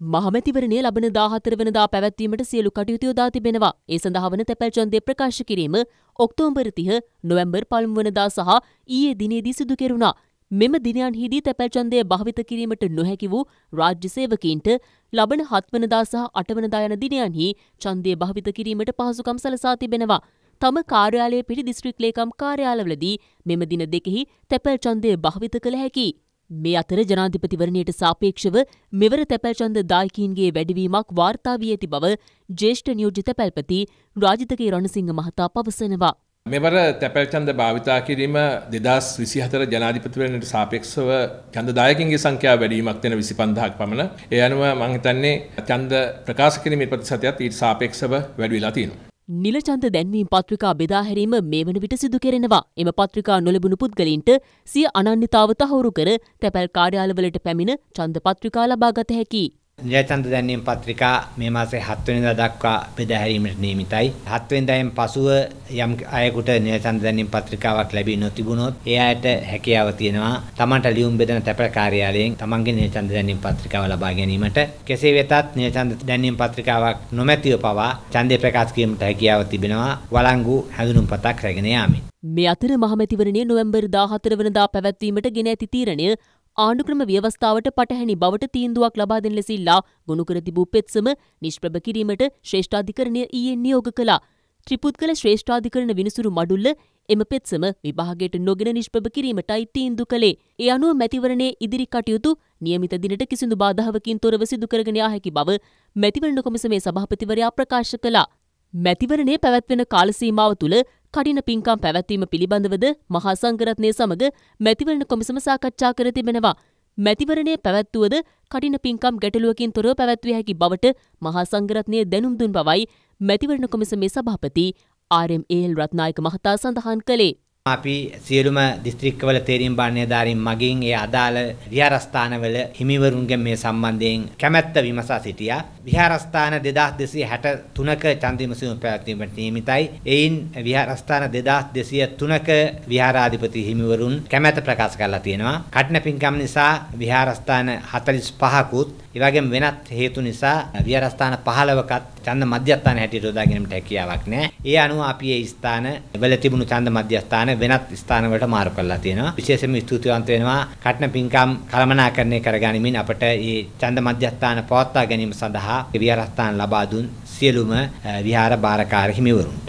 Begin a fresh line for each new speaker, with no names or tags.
මහමැතිවරණය ලබන දාහතර වනදා පැවැත්වීමට සියලු කටයුතු යොදා තිබෙනවා. ඒ සඳහා වන තැපැල් ඡන්දය ප්‍රකාශ කිරීම ඔක්තෝබර් 30 නොවැම්බර් 1 වනදා සහ ඊයේ දිනේදී සිදු කෙරුණා. මෙම දිනයන්හිදී තැපැල් ඡන්දය භාවිත කිරීමට නොහැකි වූ රාජ්‍ය සේවකීන්ට ලබන 7 වනදා සහ 8 වනදා යන දිනයන්හි ඡන්දය භාවිත කිරීමට පහසුකම් සලසා තිබෙනවා. තම කාර්යාලය පිටි දිස්ත්‍රික් ලේකම් කාර්යාලවලදී මෙම දින දෙකෙහි තැපැල් ඡන්දය භාවිත කළ හැකියි. මේ අතර ජනාධිපතිවරණයට සාපේක්ෂව මෙවර තැපැල්චන්ද දායකීන්ගේ වැඩිවීමක් වාර්තා වී ඇති බව ජේෂ්ඨ නියෝජිත පැල්පති රාජිතකේ රණසිංහ මහතා පවසනවා.
මෙවර තැපැල්චන්ද භාවිතා කිරීම දෙදස් විසිහතර ජනාධිපතිවරණයට සාපේක්ෂව චන්දදායකින්ගේ සංඛ්‍යාව වැඩීමක් වෙන විසි පන්දහක් පමණ. ඒ අනුව මංහිතන්නේ චන්ද ප්‍රකාශ කිරීමේ ප්‍රතිශතයත් ඊට සාපේක්ෂව වැඩිවෙලා තියෙනවා.
නිලචන්ද දැන්වීම් පත්‍රිකා බෙදාහැරීම මේ වන විට සිදු කෙරෙනවා. එම පත්‍රිකා නොලබුණු පුද්ගලින්ට සිය අනන්‍යතාව තහවුරු කර තැපැල් කාර්යාලවලට පැමිණ චන්ද පත්‍රිකා ලබා ගත හැකියි.
නිලචන්ද දැන්වීම පත්‍රිකා මේ මාසේ 7 වෙනිදා දක්වා බෙදාහැරීමට නියමිතයි. 7 වෙනිදායෙන් පසුව යම් අයෙකුට නිලචන්ද දැන්වීම පත්‍රිකාවක් ලැබී නොතිබුණොත් ඒ අයට හැකියාව තියෙනවා තමන්ට ලියුම් බෙදන තැපැල් කාර්යාලයෙන් තමන්ගේ නිලචන්ද දැන්වීම පත්‍රිකාව ලබා ගැනීමට. කෙසේ වෙතත් නිලචන්ද දැන්වීම පත්‍රිකාවක් නොමැතිව පවා ඡන්දය ප්‍රකාශ කිරීමට හැකියාව තිබෙනවා. වළංගු හැඳුනුම්පතක් රැගෙන යාමෙන්.
මේ අතර මහමැතිවරණය නොවැම්බර් 14 වනදා පැවැත්වීමට ගෙන ඇති තීරණය ආණ්ඩුක්‍රම ව්‍යවස්ථාවට පටහැනි බවට තීන්දුවක් ලබා දෙන ලෙස ඉල්ලා ගොනු කර තිබූ පෙත්සම නිෂ්ප්‍රභ කිරීමට ශ්‍රේෂ්ඨාධිකරණය ඊයේ නියෝග කළා. ත්‍රිපුද්ගල ශ්‍රේෂ්ඨාධිකරණ විනිසුරු මඩුල්ල එම පෙත්සම විභාගයට නොගෙන නිෂ්ප්‍රභ කිරීමටයි තීන්දු කළේ. ඒ අනුව මැතිවරණයේ ඉදිරි කටයුතු නියමිත දිනට කිසිදු බාධාවකින් තොරව සිදු කරගෙන යා හැකි බව මැතිවරණ කොමිසමේ සභාපතිවරයා ප්‍රකාශ කළා. මැතිවරණය පැවැත්වෙන කාලසීමාව තුළ කඩින පින්කම් පැවැත්වීම පිළිබඳවද මහා සංඝරත්නය සමග මැතිවරණ කොමිසම සාකච්ඡා කර තිබෙනවා. මැතිවරණය පැවැත්වුවද කඩින පින්කම් ගැටලුවකින් තොරව පැවැත්විය හැකි බවට මහා සංඝරත්නය දැනුම් දුන් බවයි මැතිවරණ කොමිසමේ සභාපති ආර්.එම්.ඒල් රත්නායක මහතා සඳහන් කළේ.
අපි සියලුම දිස්ත්‍රික්කවල තේරීම් බාණ්‍යධාරීන් මගින් ඒ අදාළ විහාරස්ථානවල හිමිවරුන්ගෙන් මේ සම්බන්ධයෙන් කැමැත්ත විමසා සිටියා. විහාරස්ථාන 2263ක ඡන්ද විමසීම පැවැත්වීමට නියමිතයි. එයින් විහාරස්ථාන 2203ක විහාරාධිපති හිමිවරුන් කැමැත්ත ප්‍රකාශ කරලා තියෙනවා. කඨින පින්කම් නිසා විහාරස්ථාන 45කුත් ඒ වගේම වෙනත් හේතු නිසා විහාරස්ථාන 15කත් ඡන්ද මධ්‍යස්ථාන හැටියට යොදා ගැනීමට හැකියාවක් නැහැ. ඒ අනුව අපි ඒ ස්ථාන වල තිබුණු ඡන්ද මධ්‍යස්ථාන වෙනත් ස්ථානවලට මාරු කරලා තියෙනවා. විශේෂයෙන්ම ස්තුතිවන්ත වෙනවා කටන පින්කම් කළමනාකරණය කරගනිමින් අපට මේ ඡන්ද මධ්‍යස්ථාන පවත්වා ගැනීම සඳහා විහාරස්ථාන ලබා දුන් සියලුම විහාර බාරකාර හිමිවරුන්